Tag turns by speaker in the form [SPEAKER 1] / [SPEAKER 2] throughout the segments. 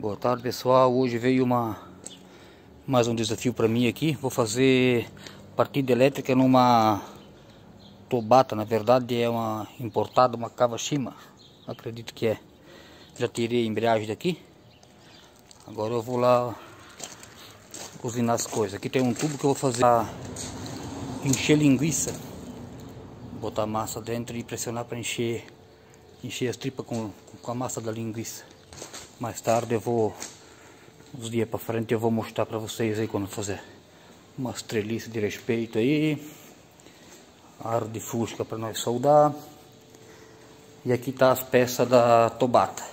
[SPEAKER 1] Boa tarde pessoal, hoje veio uma mais um desafio para mim aqui. Vou fazer partida elétrica numa Tobata, na verdade é uma importada, uma Kawashima. Acredito que é. Já tirei a embreagem daqui. Agora eu vou lá Cozinhar as coisas. Aqui tem um tubo que eu vou fazer Encher linguiça. Botar massa dentro e pressionar para encher Encher as tripas com, com a massa da linguiça mais tarde eu vou, uns dias para frente eu vou mostrar para vocês aí quando fazer umas treliças de respeito aí. Ar de fusca para nós soldar. E aqui tá as peças da Tobata.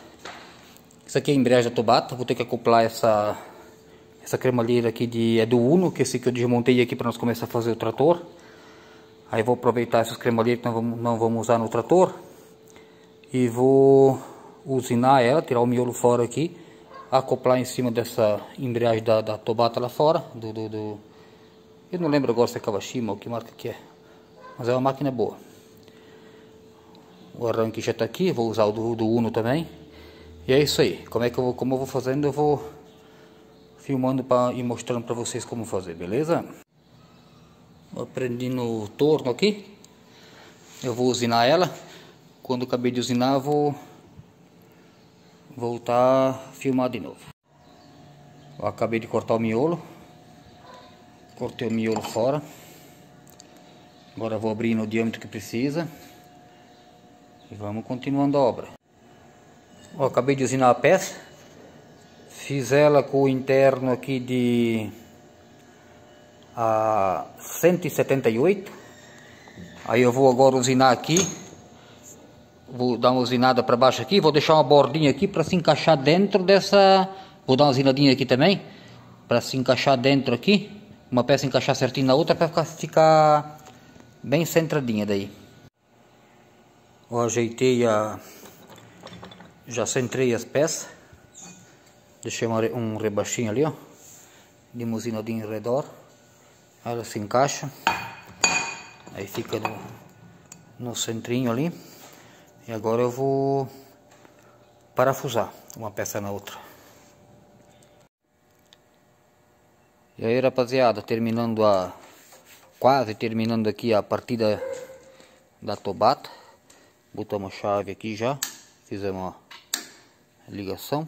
[SPEAKER 1] Isso aqui é a embreagem da Tobata, vou ter que acoplar essa essa cremalheira aqui de, é do Uno, que esse que eu desmontei aqui para nós começar a fazer o trator. Aí vou aproveitar essas cremalheiras que nós vamos, não vamos usar no trator. E vou usinar ela, tirar o miolo fora aqui, acoplar em cima dessa embreagem da, da Tobata lá fora, do, do, do, eu não lembro agora se é Kawashima ou que marca que é, mas é uma máquina boa. O arranque já está aqui, vou usar o do, do, Uno também. E é isso aí, como é que eu vou, como eu vou fazendo, eu vou filmando pra, e mostrando para vocês como fazer, beleza? Aprendi no torno aqui, eu vou usinar ela, quando acabei de usinar vou voltar a filmar de novo. Eu acabei de cortar o miolo. Cortei o miolo fora. Agora vou abrir no diâmetro que precisa. E vamos continuando a obra. Eu acabei de usinar a peça. Fiz ela com o interno aqui de a 178. Aí eu vou agora usinar aqui Vou dar uma usinada para baixo aqui, vou deixar uma bordinha aqui para se encaixar dentro dessa... Vou dar uma usinadinha aqui também, para se encaixar dentro aqui. Uma peça encaixar certinho na outra para ficar bem centradinha daí. Eu ajeitei a... Já centrei as peças. Deixei um rebaixinho ali, ó. De uma usinadinha em redor. Ela se encaixa. Aí fica no, no centrinho ali. E agora eu vou parafusar uma peça na outra. E aí rapaziada, terminando a... Quase terminando aqui a partida da Tobata. Botamos a chave aqui já. Fizemos a ligação.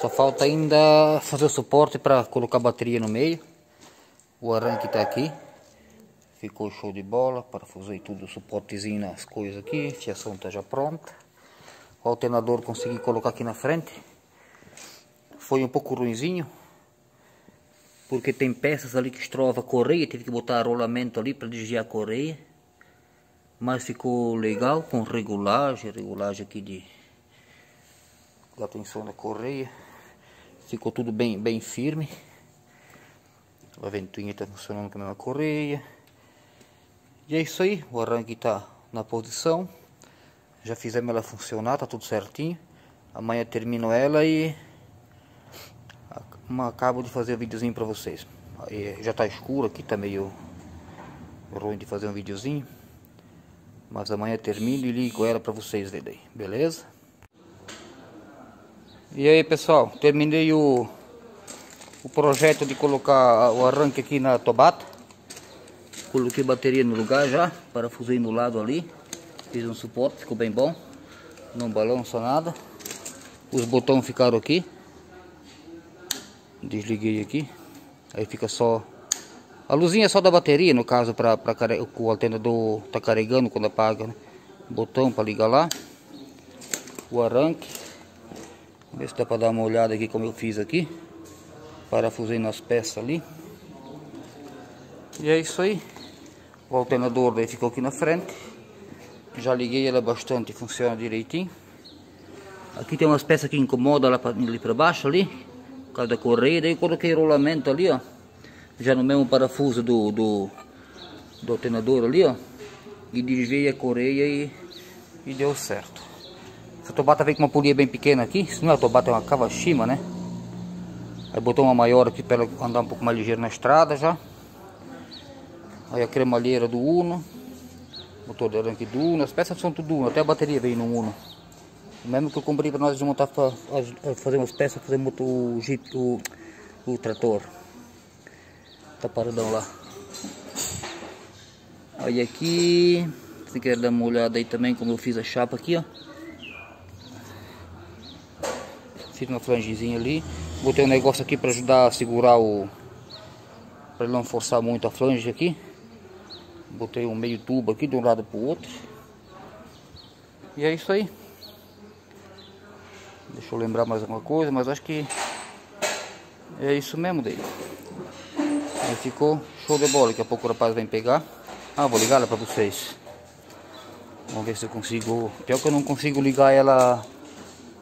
[SPEAKER 1] Só falta ainda fazer o suporte para colocar a bateria no meio. O arranque está aqui. Ficou show de bola, parafusei tudo, o suportezinho nas coisas aqui, a fiação está já pronta. O alternador consegui colocar aqui na frente. Foi um pouco ruimzinho, porque tem peças ali que estrova a correia, tive que botar rolamento ali para desviar a correia. Mas ficou legal, com regulagem, regulagem aqui de da tensão da correia. Ficou tudo bem, bem firme. A ventoinha está funcionando com a mesma correia. E é isso aí, o arranque está na posição. Já fizemos ela funcionar, tá tudo certinho. Amanhã termino ela e acabo de fazer um videozinho para vocês. Já tá escuro aqui, tá meio ruim de fazer um videozinho. Mas amanhã termino e ligo ela para vocês verem, beleza? E aí pessoal, terminei o, o projeto de colocar o arranque aqui na Tobata. Coloquei bateria no lugar já, parafusei no lado ali. Fiz um suporte, ficou bem bom. Não balança nada. Os botões ficaram aqui. Desliguei aqui. Aí fica só... A luzinha é só da bateria, no caso, para o alternador tá carregando quando apaga. Né? Botão para ligar lá. O arranque. Ver se dá para dar uma olhada aqui como eu fiz aqui. Parafusei nas peças ali. E é isso aí. O alternador daí ficou aqui na frente. Já liguei ela bastante, funciona direitinho. Aqui tem umas peças que incomodam lá ali para baixo ali. Por causa da correia. Daí coloquei rolamento ali, ó. Já no mesmo parafuso do, do, do alternador ali, ó. E desviei a correia e, e deu certo. Essa tobata vem com uma polia bem pequena aqui. Isso não é tobata, é uma Kawashima, né? Aí botou uma maior aqui para ela andar um pouco mais ligeiro na estrada já. Aí a cremalheira do Uno. Motor de arranque do Uno. As peças são tudo Uno. Até a bateria veio no Uno. O mesmo que eu comprei para nós desmontar, fazer umas peças, fazer o, jeep, o, o trator. Tá paradão lá. Aí aqui, se quer dar uma olhada aí também como eu fiz a chapa aqui, ó. Fiz uma flangezinha ali. Botei um negócio aqui para ajudar a segurar o... Para ele não forçar muito a flange aqui. Botei um meio tubo aqui de um lado para o outro. E é isso aí. Deixa eu lembrar mais alguma coisa, mas acho que é isso mesmo dele. Aí ficou show de bola. Daqui a pouco o rapaz vem pegar. Ah, vou ligar ela para vocês. Vamos ver se eu consigo. Pior que eu não consigo ligar ela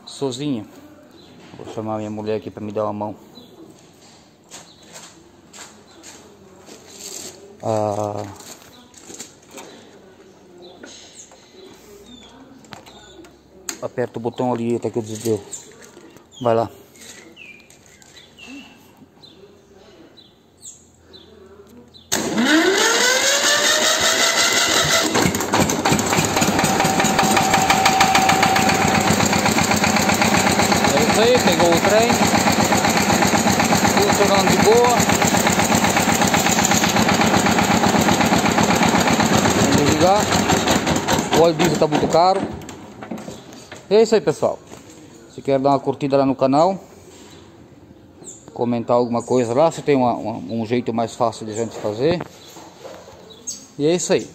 [SPEAKER 1] sozinha. Vou chamar minha mulher aqui para me dar uma mão. Ah, aperta o botão ali até que eu desdeu. Vai lá. É aí, pegou o trem. Funcionando de boa. Vamos desligar. O óleo diesel está muito caro. É isso aí pessoal. Se quer dar uma curtida lá no canal, comentar alguma coisa lá, se tem uma, uma, um jeito mais fácil de gente fazer. E é isso aí.